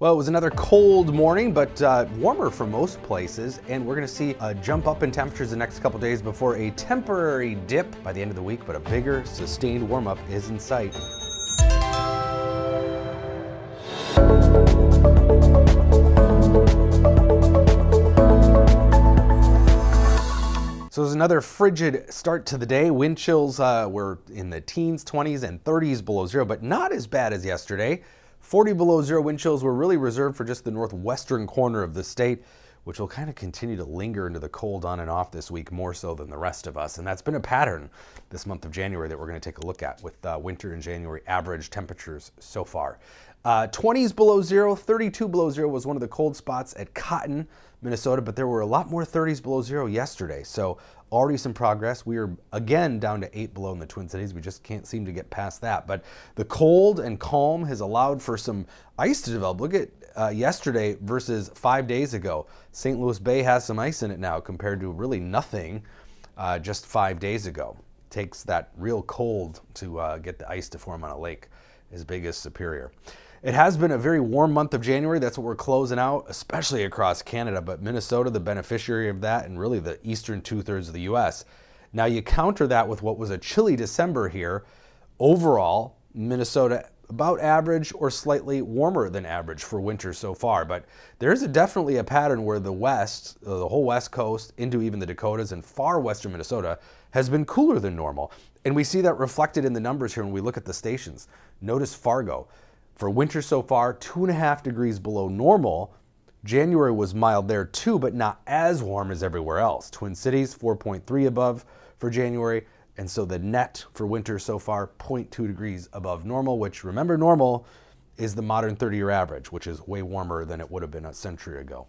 Well, it was another cold morning, but uh, warmer for most places, and we're going to see a jump up in temperatures the next couple days before a temporary dip by the end of the week, but a bigger, sustained warm up is in sight. So it was another frigid start to the day. Wind chills uh, were in the teens, 20s, and 30s below zero, but not as bad as yesterday. 40 below zero wind chills were really reserved for just the northwestern corner of the state, which will kind of continue to linger into the cold on and off this week more so than the rest of us. And that's been a pattern this month of January that we're going to take a look at with uh, winter and January average temperatures so far. Uh, 20s below zero, 32 below zero was one of the cold spots at Cotton, Minnesota, but there were a lot more 30s below zero yesterday. So already some progress. We are again down to eight below in the Twin Cities. We just can't seem to get past that. But the cold and calm has allowed for some ice to develop. Look at uh, yesterday versus five days ago. St. Louis Bay has some ice in it now compared to really nothing uh, just five days ago. It takes that real cold to uh, get the ice to form on a lake as big as Superior. It has been a very warm month of January. That's what we're closing out, especially across Canada, but Minnesota, the beneficiary of that, and really the eastern two thirds of the U.S. Now, you counter that with what was a chilly December here. Overall, Minnesota about average or slightly warmer than average for winter so far. But there's a, definitely a pattern where the West, uh, the whole West Coast, into even the Dakotas and far western Minnesota, has been cooler than normal. And we see that reflected in the numbers here when we look at the stations. Notice Fargo. For winter so far, two and a half degrees below normal. January was mild there too, but not as warm as everywhere else. Twin Cities, 4.3 above for January. And so the net for winter so far, 0.2 degrees above normal, which remember, normal is the modern 30 year average, which is way warmer than it would have been a century ago.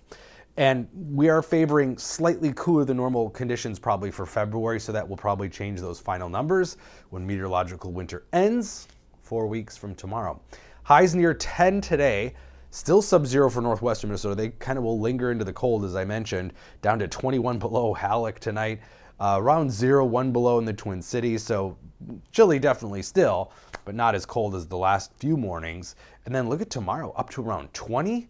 And we are favoring slightly cooler than normal conditions probably for February, so that will probably change those final numbers when meteorological winter ends four weeks from tomorrow. Highs near 10 today. Still sub-zero for northwestern Minnesota. They kind of will linger into the cold, as I mentioned, down to 21 below Hallock tonight. Uh, around zero, one below in the Twin Cities. So chilly definitely still, but not as cold as the last few mornings. And then look at tomorrow, up to around 20.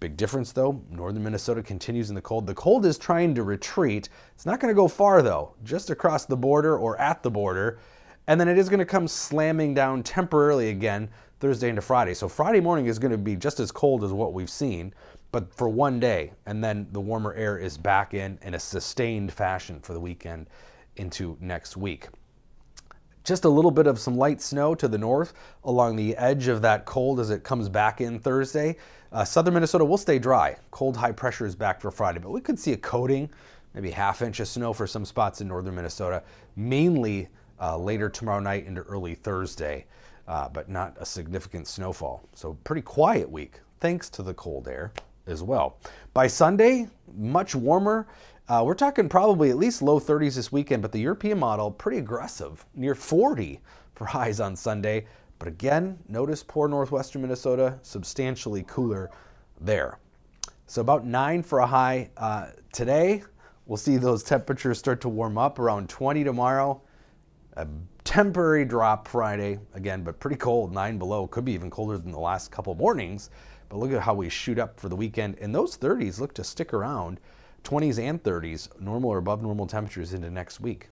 Big difference though, northern Minnesota continues in the cold. The cold is trying to retreat. It's not going to go far though, just across the border or at the border. And then it is going to come slamming down temporarily again Thursday into Friday. So Friday morning is going to be just as cold as what we've seen, but for one day. And then the warmer air is back in in a sustained fashion for the weekend into next week. Just a little bit of some light snow to the north along the edge of that cold as it comes back in Thursday. Uh, southern Minnesota will stay dry. Cold high pressure is back for Friday, but we could see a coating, maybe half inch of snow for some spots in northern Minnesota, mainly uh, later tomorrow night into early Thursday uh, but not a significant snowfall. So pretty quiet week, thanks to the cold air as well. By Sunday, much warmer. Uh, we're talking probably at least low 30s this weekend, but the European model pretty aggressive, near 40 for highs on Sunday. But again, notice poor northwestern Minnesota, substantially cooler there. So about nine for a high uh, today. We'll see those temperatures start to warm up around 20 tomorrow. A temporary drop Friday, again, but pretty cold, nine below. Could be even colder than the last couple mornings. But look at how we shoot up for the weekend. And those 30s look to stick around, 20s and 30s, normal or above normal temperatures into next week.